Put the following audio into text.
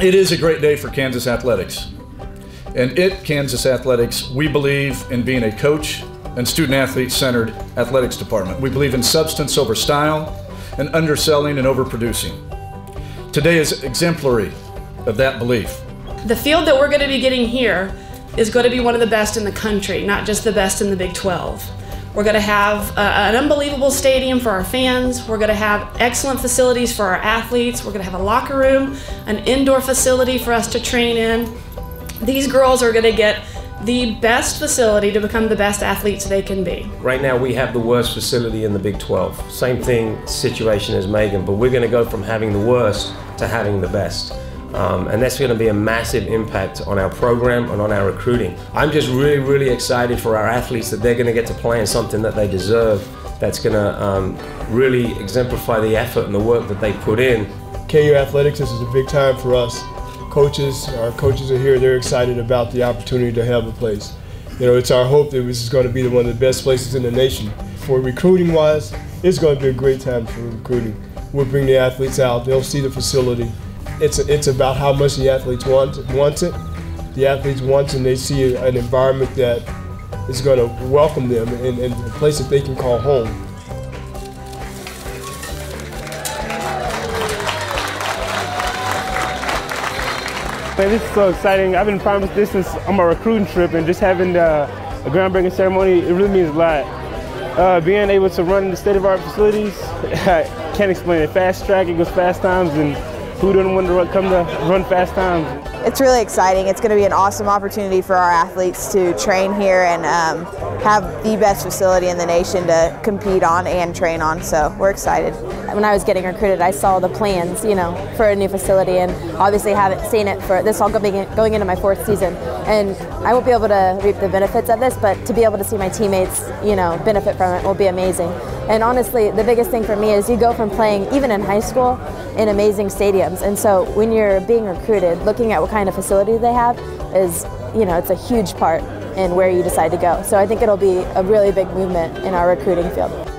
It is a great day for Kansas athletics. And at Kansas Athletics, we believe in being a coach and student athlete centered athletics department. We believe in substance over style and underselling and overproducing. Today is exemplary of that belief. The field that we're going to be getting here is going to be one of the best in the country, not just the best in the Big 12. We're going to have an unbelievable stadium for our fans. We're going to have excellent facilities for our athletes. We're going to have a locker room, an indoor facility for us to train in. These girls are going to get the best facility to become the best athletes they can be. Right now, we have the worst facility in the Big 12. Same thing, situation as Megan, but we're going to go from having the worst to having the best. Um, and that's going to be a massive impact on our program and on our recruiting. I'm just really, really excited for our athletes that they're going to get to play in something that they deserve that's going to um, really exemplify the effort and the work that they put in. KU Athletics, this is a big time for us. Coaches, our coaches are here, they're excited about the opportunity to have a place. You know, it's our hope that this is going to be one of the best places in the nation. For recruiting wise, it's going to be a great time for recruiting. We'll bring the athletes out, they'll see the facility, it's it's about how much the athletes want want it. The athletes want and they see an environment that is going to welcome them and, and a place that they can call home. Man, this is so exciting. I've been promised this since on my recruiting trip, and just having uh, a groundbreaking ceremony, it really means a lot. Uh, being able to run in the state-of-art facilities, I can't explain it. Fast track, it goes fast times, and who doesn't want to come to run fast times? It's really exciting. It's going to be an awesome opportunity for our athletes to train here and um, have the best facility in the nation to compete on and train on. So we're excited. When I was getting recruited, I saw the plans, you know, for a new facility, and obviously haven't seen it for this all going going into my fourth season. And I won't be able to reap the benefits of this, but to be able to see my teammates, you know, benefit from it will be amazing. And honestly, the biggest thing for me is you go from playing even in high school in amazing stadiums, and so when you're being recruited, looking at what kind of facility they have is, you know, it's a huge part in where you decide to go. So I think it'll be a really big movement in our recruiting field.